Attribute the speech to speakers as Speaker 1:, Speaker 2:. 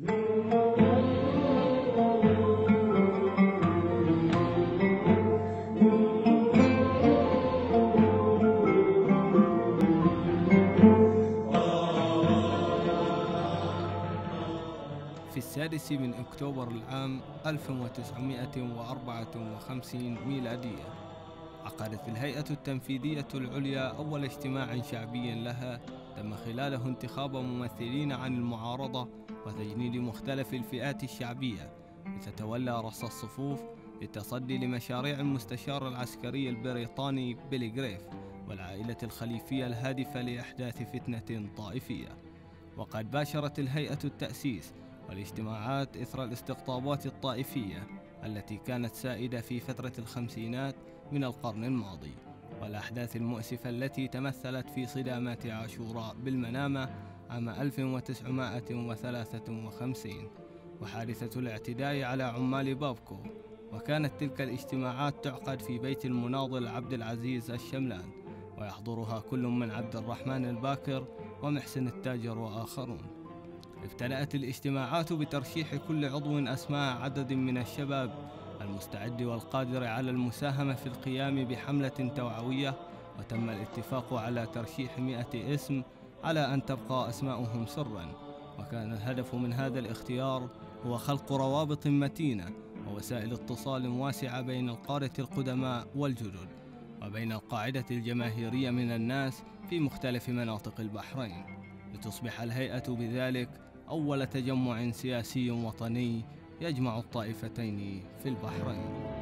Speaker 1: في السادس من أكتوبر العام 1954 ميلادية. عقدت الهيئة التنفيذية العليا أول اجتماع شعبي لها تم خلاله انتخاب ممثلين عن المعارضة وتجنيد مختلف الفئات الشعبية لتتولى رص الصفوف للتصدي لمشاريع المستشار العسكري البريطاني بيلي جريف والعائلة الخليفية الهادفة لإحداث فتنة طائفية. وقد باشرت الهيئة التأسيس والاجتماعات إثر الاستقطابات الطائفية التي كانت سائدة في فترة الخمسينات من القرن الماضي. والأحداث المؤسفة التي تمثلت في صدامات عاشوراء بالمنامة عام 1953 وحادثة الاعتداء على عمال بابكو وكانت تلك الاجتماعات تعقد في بيت المناضل عبد العزيز الشملان. ويحضرها كل من عبد الرحمن الباكر ومحسن التاجر وآخرون. ابتدأت الاجتماعات بترشيح كل عضو أسماء عدد من الشباب المستعد والقادر على المساهمة في القيام بحملة توعوية وتم الاتفاق على ترشيح مئة اسم على أن تبقى أسماؤهم سرا. وكان الهدف من هذا الاختيار هو خلق روابط متينة ووسائل اتصال واسعة بين القادة القدماء والجدد وبين القاعدة الجماهيرية من الناس في مختلف مناطق البحرين. لتصبح الهيئة بذلك أول تجمع سياسي وطني يجمع الطائفتين في البحرين.